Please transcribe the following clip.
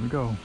we go.